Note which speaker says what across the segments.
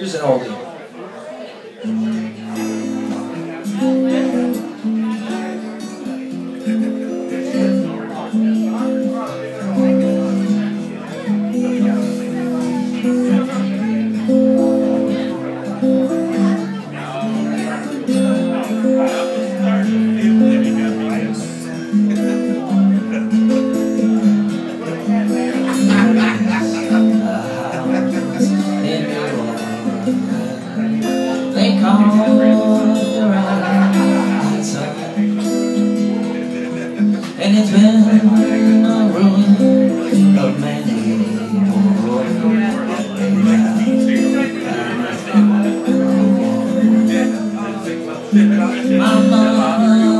Speaker 1: Here's an oldie. And it's been a ruin of many My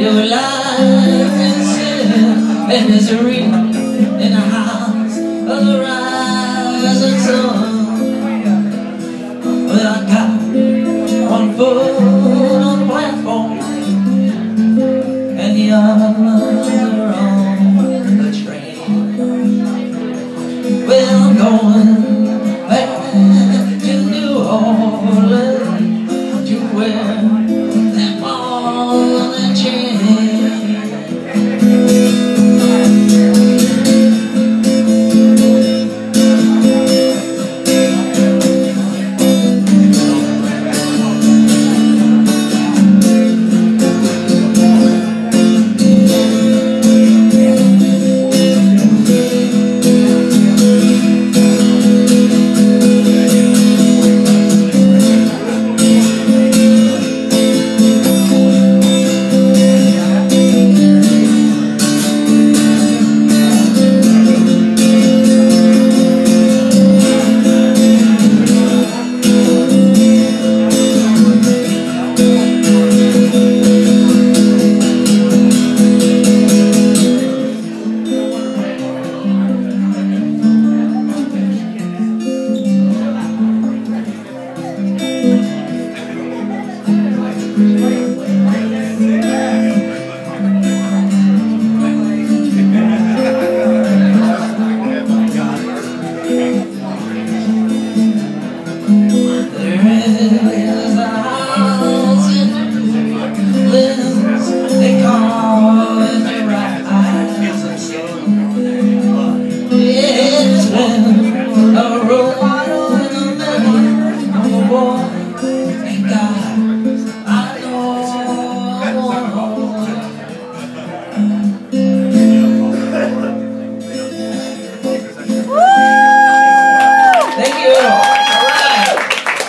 Speaker 1: your life is sin and misery the house Well, I got one foot on the platform and the other